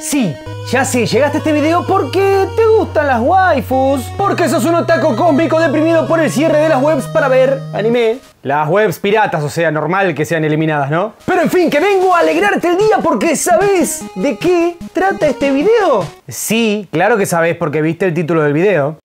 Sí, ya sé, llegaste a este video porque te gustan las waifus, porque sos un otaco cósmico deprimido por el cierre de las webs para ver anime. Las webs piratas, o sea, normal que sean eliminadas, ¿no? Pero en fin, que vengo a alegrarte el día porque sabes de qué trata este video. Sí, claro que sabes porque viste el título del video.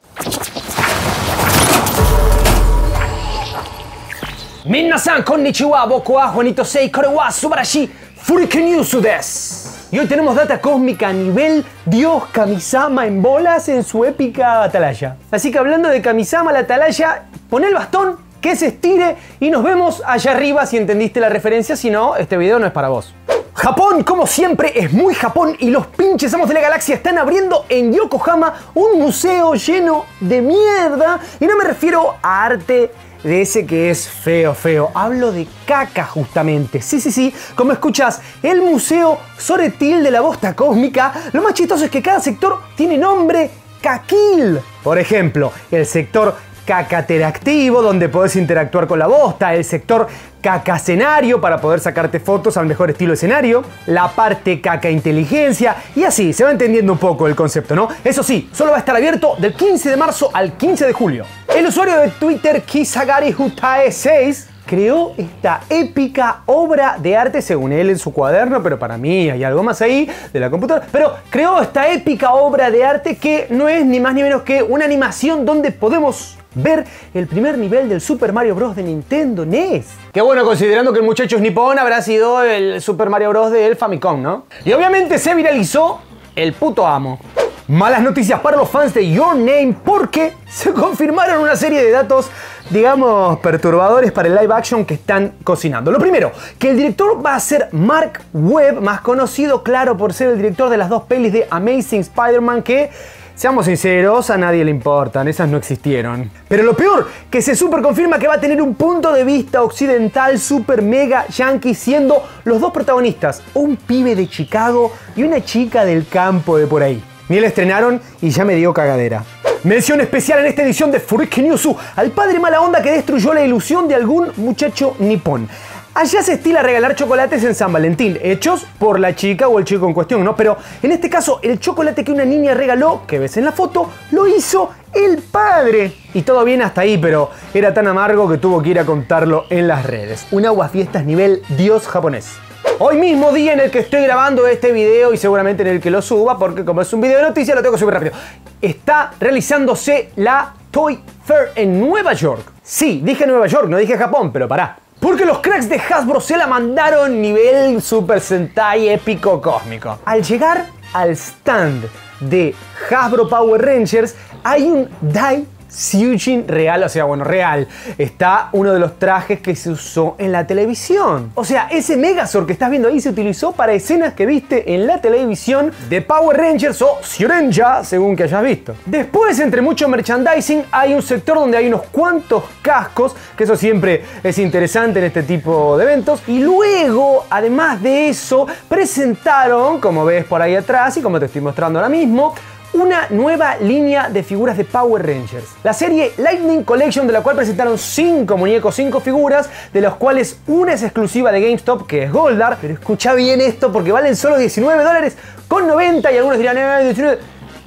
Minasan konnichiwa, boku wa Juanito Sei, kore wa subarashi, furiken desu. Y hoy tenemos data cósmica a nivel Dios Kamisama en bolas en su épica atalaya. Así que hablando de Kamisama, la atalaya, pon el bastón, que se estire y nos vemos allá arriba si entendiste la referencia, si no, este video no es para vos. Japón, como siempre, es muy Japón y los pinches amos de la galaxia están abriendo en Yokohama un museo lleno de mierda. Y no me refiero a arte de ese que es feo, feo. Hablo de caca justamente. Sí, sí, sí. Como escuchas, el Museo Soretil de la Bosta Cósmica, lo más chistoso es que cada sector tiene nombre caquil. Por ejemplo, el sector cacateractivo, donde podés interactuar con la bosta, el sector caca-escenario para poder sacarte fotos al mejor estilo escenario, la parte caca-inteligencia, y así se va entendiendo un poco el concepto, ¿no? Eso sí, solo va a estar abierto del 15 de marzo al 15 de julio. El usuario de Twitter Kisagari Hutae 6 creó esta épica obra de arte, según él en su cuaderno, pero para mí hay algo más ahí de la computadora, pero creó esta épica obra de arte que no es ni más ni menos que una animación donde podemos ver el primer nivel del Super Mario Bros. de Nintendo NES. Qué bueno, considerando que el muchacho es nipón, habrá sido el Super Mario Bros. del Famicom, ¿no? Y obviamente se viralizó el puto amo. Malas noticias para los fans de Your Name porque se confirmaron una serie de datos, digamos, perturbadores para el live action que están cocinando. Lo primero, que el director va a ser Mark Webb, más conocido, claro, por ser el director de las dos pelis de Amazing Spider-Man que Seamos sinceros, a nadie le importan, esas no existieron. Pero lo peor, que se super confirma que va a tener un punto de vista occidental super mega yankee siendo los dos protagonistas, un pibe de Chicago y una chica del campo de por ahí. Ni estrenaron y ya me dio cagadera. Mención especial en esta edición de Furiki al padre mala onda que destruyó la ilusión de algún muchacho nipón. Allá se estila regalar chocolates en San Valentín, hechos por la chica o el chico en cuestión, ¿no? Pero en este caso, el chocolate que una niña regaló, que ves en la foto, lo hizo el padre. Y todo bien hasta ahí, pero era tan amargo que tuvo que ir a contarlo en las redes. Un aguafiestas nivel dios japonés. Hoy mismo día en el que estoy grabando este video y seguramente en el que lo suba, porque como es un video de noticias lo tengo que subir rápido. Está realizándose la Toy Fair en Nueva York. Sí, dije Nueva York, no dije Japón, pero pará. Porque los cracks de Hasbro se la mandaron nivel Super Sentai épico cósmico. Al llegar al stand de Hasbro Power Rangers hay un Dai Siujin real, o sea, bueno, real, está uno de los trajes que se usó en la televisión. O sea, ese Megazord que estás viendo ahí se utilizó para escenas que viste en la televisión de Power Rangers o Zyurenja, según que hayas visto. Después, entre mucho merchandising, hay un sector donde hay unos cuantos cascos, que eso siempre es interesante en este tipo de eventos. Y luego, además de eso, presentaron, como ves por ahí atrás y como te estoy mostrando ahora mismo, una nueva línea de figuras de Power Rangers. La serie Lightning Collection, de la cual presentaron 5 muñecos, 5 figuras, de los cuales una es exclusiva de GameStop, que es Goldar. Pero escucha bien esto porque valen solo 19 dólares con 90 y algunos dirán, 19 eh,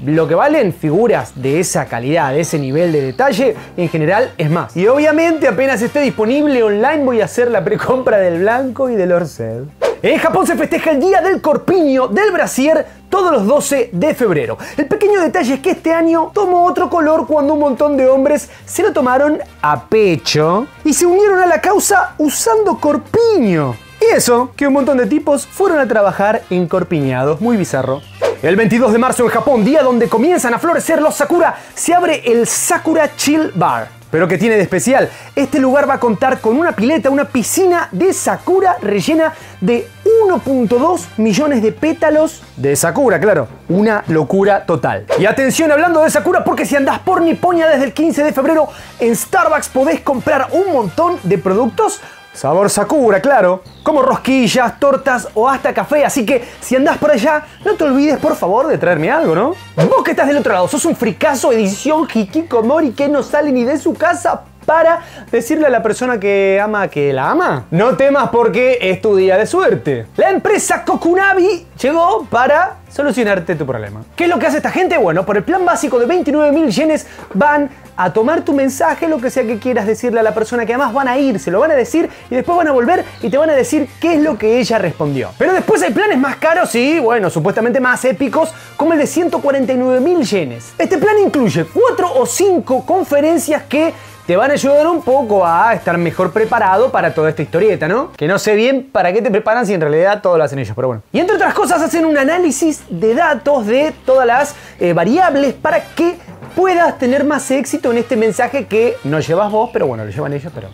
lo que valen figuras de esa calidad, de ese nivel de detalle, en general es más. Y obviamente apenas esté disponible online voy a hacer la precompra del blanco y del Orcel. En Japón se festeja el Día del Corpiño del Brasier todos los 12 de febrero. El pequeño detalle es que este año tomó otro color cuando un montón de hombres se lo tomaron a pecho y se unieron a la causa usando corpiño. Y eso, que un montón de tipos fueron a trabajar encorpiñados, muy bizarro. El 22 de marzo en Japón, día donde comienzan a florecer los sakura, se abre el Sakura Chill Bar. Pero ¿qué tiene de especial? Este lugar va a contar con una pileta, una piscina de Sakura rellena de 1.2 millones de pétalos de Sakura, claro. Una locura total. Y atención hablando de Sakura, porque si andás por Niponia desde el 15 de febrero, en Starbucks podés comprar un montón de productos Sabor Sakura, claro. Como rosquillas, tortas o hasta café. Así que si andás por allá, no te olvides por favor de traerme algo, ¿no? Vos que estás del otro lado, sos un fricazo edición Hikikomori que no sale ni de su casa. para decirle a la persona que ama que la ama. No temas porque es tu día de suerte. La empresa Kokunabi llegó para solucionarte tu problema. ¿Qué es lo que hace esta gente? Bueno, por el plan básico de 29.000 yenes van a tomar tu mensaje, lo que sea que quieras decirle a la persona que además van a ir, se lo van a decir y después van a volver y te van a decir qué es lo que ella respondió. Pero después hay planes más caros y, bueno, supuestamente más épicos, como el de 149 mil yenes. Este plan incluye 4 o 5 conferencias que te van a ayudar un poco a estar mejor preparado para toda esta historieta, ¿no? Que no sé bien para qué te preparan si en realidad todo lo hacen ellos, pero bueno. Y entre otras cosas hacen un análisis de datos de todas las eh, variables para que puedas tener más éxito en este mensaje que no llevas vos, pero bueno, lo llevan ellos, pero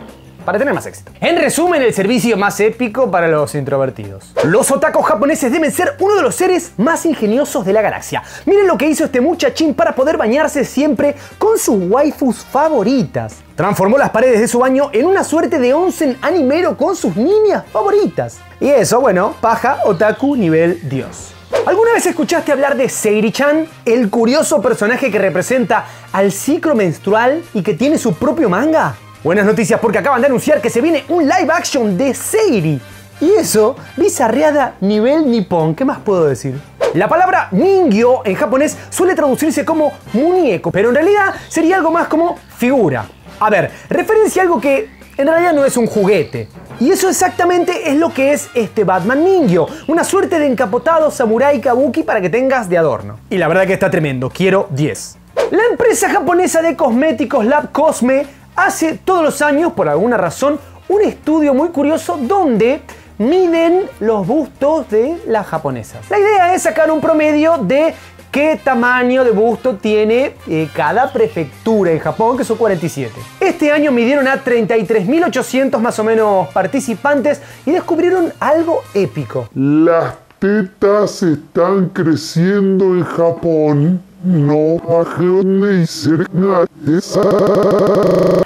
para tener más éxito. En resumen, el servicio más épico para los introvertidos. Los otakus japoneses deben ser uno de los seres más ingeniosos de la galaxia. Miren lo que hizo este muchachín para poder bañarse siempre con sus waifus favoritas. Transformó las paredes de su baño en una suerte de onsen animero con sus niñas favoritas. Y eso, bueno, paja otaku nivel dios. ¿Alguna vez escuchaste hablar de Seiri-chan, el curioso personaje que representa al ciclo menstrual y que tiene su propio manga? Buenas noticias porque acaban de anunciar que se viene un live action de Seiri. Y eso, bizarreada nivel nipón, ¿qué más puedo decir? La palabra ningyo en japonés suele traducirse como muñeco, pero en realidad sería algo más como figura. A ver, referencia a algo que en realidad no es un juguete. Y eso exactamente es lo que es este Batman Ningyo, una suerte de encapotado samurai kabuki para que tengas de adorno. Y la verdad que está tremendo, quiero 10. La empresa japonesa de cosméticos Lab Cosme hace todos los años, por alguna razón, un estudio muy curioso donde miden los bustos de las japonesas. La idea es sacar un promedio de qué tamaño de busto tiene eh, cada prefectura en Japón, que son 47. Este año midieron a 33.800 más o menos participantes y descubrieron algo épico. Las tetas están creciendo en Japón. No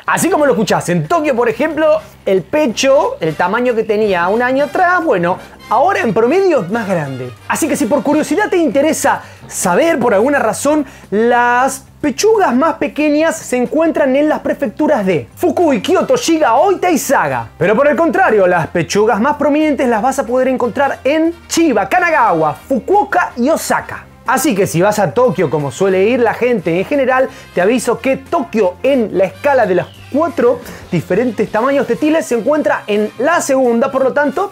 Así como lo escuchás, en Tokio, por ejemplo, el pecho, el tamaño que tenía un año atrás, bueno, ahora en promedio es más grande. Así que si por curiosidad te interesa saber por alguna razón, las pechugas más pequeñas se encuentran en las prefecturas de Fukui, Kyoto, Shiga, Oita y Saga. Pero por el contrario, las pechugas más prominentes las vas a poder encontrar en Chiba, Kanagawa, Fukuoka y Osaka. Así que si vas a Tokio como suele ir la gente en general, te aviso que Tokio en la escala de los cuatro diferentes tamaños textiles se encuentra en la segunda, por lo tanto,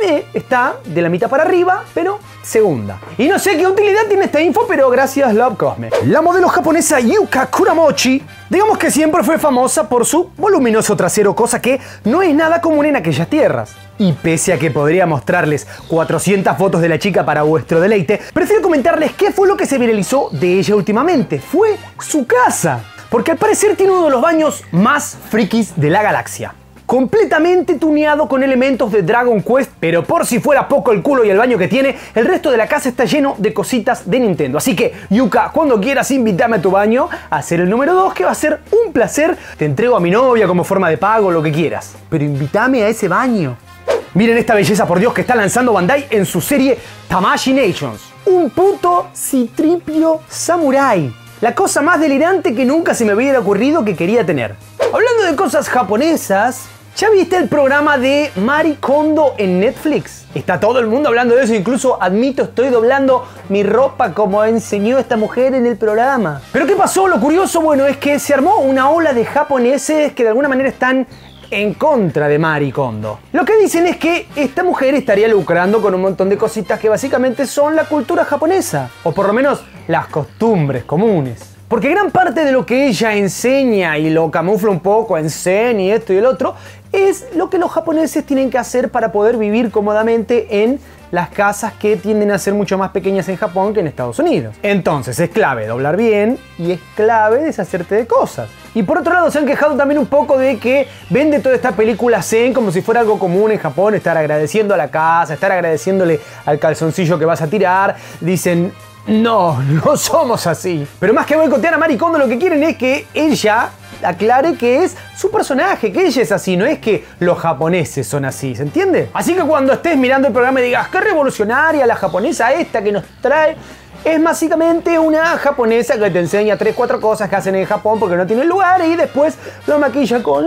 eh, está de la mitad para arriba, pero segunda. Y no sé qué utilidad tiene esta info, pero gracias Love Cosme. La modelo japonesa Yuka Kuramochi, digamos que siempre fue famosa por su voluminoso trasero, cosa que no es nada común en aquellas tierras. Y pese a que podría mostrarles 400 fotos de la chica para vuestro deleite, prefiero comentarles qué fue lo que se viralizó de ella últimamente. Fue su casa. Porque al parecer tiene uno de los baños más frikis de la galaxia completamente tuneado con elementos de Dragon Quest, pero por si fuera poco el culo y el baño que tiene, el resto de la casa está lleno de cositas de Nintendo. Así que, Yuka, cuando quieras invítame a tu baño a hacer el número 2, que va a ser un placer. Te entrego a mi novia como forma de pago, lo que quieras. Pero invítame a ese baño. Miren esta belleza, por Dios, que está lanzando Bandai en su serie Tamashi Nations. Un puto citripio samurai. La cosa más delirante que nunca se me hubiera ocurrido que quería tener. Hablando de cosas japonesas, ¿Ya viste el programa de Mari Kondo en Netflix? Está todo el mundo hablando de eso, incluso admito estoy doblando mi ropa como enseñó esta mujer en el programa. Pero ¿qué pasó? Lo curioso, bueno, es que se armó una ola de japoneses que de alguna manera están en contra de Mari Kondo. Lo que dicen es que esta mujer estaría lucrando con un montón de cositas que básicamente son la cultura japonesa, o por lo menos las costumbres comunes. Porque gran parte de lo que ella enseña y lo camufla un poco en Zen y esto y el otro, es lo que los japoneses tienen que hacer para poder vivir cómodamente en las casas que tienden a ser mucho más pequeñas en Japón que en Estados Unidos. Entonces es clave doblar bien y es clave deshacerte de cosas. Y por otro lado se han quejado también un poco de que vende toda esta película Zen como si fuera algo común en Japón, estar agradeciendo a la casa, estar agradeciéndole al calzoncillo que vas a tirar. Dicen, no, no somos así. Pero más que boicotear a Maricondo, lo que quieren es que ella aclare que es su personaje, que ella es así, no es que los japoneses son así, ¿se entiende? Así que cuando estés mirando el programa y digas, qué revolucionaria la japonesa esta que nos trae, es básicamente una japonesa que te enseña 3, 4 cosas que hacen en Japón porque no tienen lugar y después lo maquilla con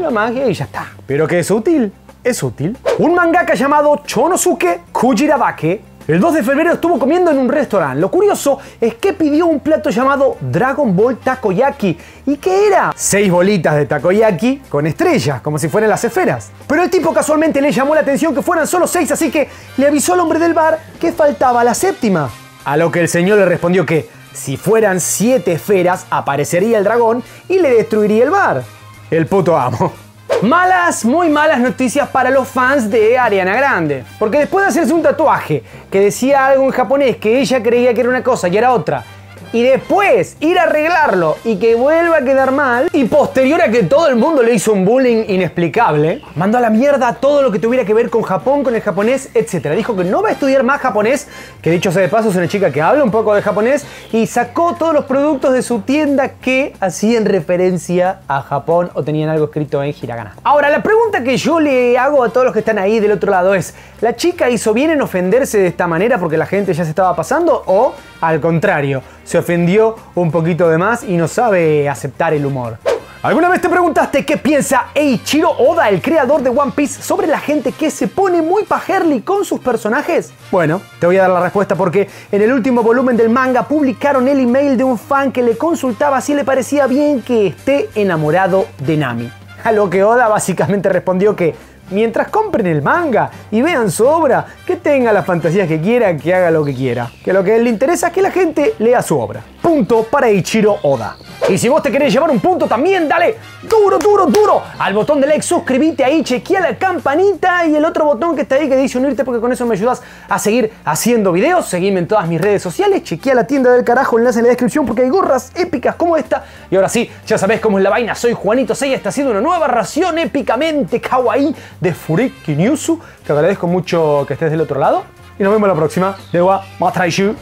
la magia y ya está. Pero que es útil, es útil. Un mangaka llamado Chonosuke Kujirabake el 2 de febrero estuvo comiendo en un restaurante. Lo curioso es que pidió un plato llamado Dragon Ball Takoyaki. ¿Y qué era? Seis bolitas de takoyaki con estrellas, como si fueran las esferas. Pero el tipo casualmente le llamó la atención que fueran solo seis, así que le avisó al hombre del bar que faltaba la séptima. A lo que el señor le respondió que si fueran siete esferas aparecería el dragón y le destruiría el bar. El puto amo. Malas, muy malas noticias para los fans de Ariana Grande. Porque después de hacerse un tatuaje que decía algo en japonés que ella creía que era una cosa y era otra, y después ir a arreglarlo y que vuelva a quedar mal, y posterior a que todo el mundo le hizo un bullying inexplicable, mandó a la mierda todo lo que tuviera que ver con Japón, con el japonés, etc. Dijo que no va a estudiar más japonés, que dicho sea de paso es una chica que habla un poco de japonés, y sacó todos los productos de su tienda que hacían referencia a Japón o tenían algo escrito en hiragana. Ahora, la pregunta que yo le hago a todos los que están ahí del otro lado es, ¿la chica hizo bien en ofenderse de esta manera porque la gente ya se estaba pasando o al contrario, se ofendió un poquito de más y no sabe aceptar el humor. ¿Alguna vez te preguntaste qué piensa Eiichiro Oda, el creador de One Piece, sobre la gente que se pone muy pajerly con sus personajes? Bueno, te voy a dar la respuesta porque en el último volumen del manga publicaron el email de un fan que le consultaba si le parecía bien que esté enamorado de Nami. A lo que Oda básicamente respondió que mientras compren el manga y vean su obra, que tenga las fantasías que quiera, que haga lo que quiera. Que lo que le interesa es que la gente lea su obra. Punto para Ichiro Oda. Y si vos te querés llevar un punto también, dale duro, duro, duro al botón de like, suscríbete ahí, chequea la campanita y el otro botón que está ahí que dice unirte porque con eso me ayudas a seguir haciendo videos. Seguime en todas mis redes sociales, chequea la tienda del carajo, enlace en la descripción porque hay gorras épicas como esta. Y ahora sí, ya sabés cómo es la vaina, soy Juanito Seiya, está haciendo una nueva ración épicamente kawaii de Furiki Newsu. Te agradezco mucho que estés del otro lado y nos vemos la próxima. Dewa, Matraishu.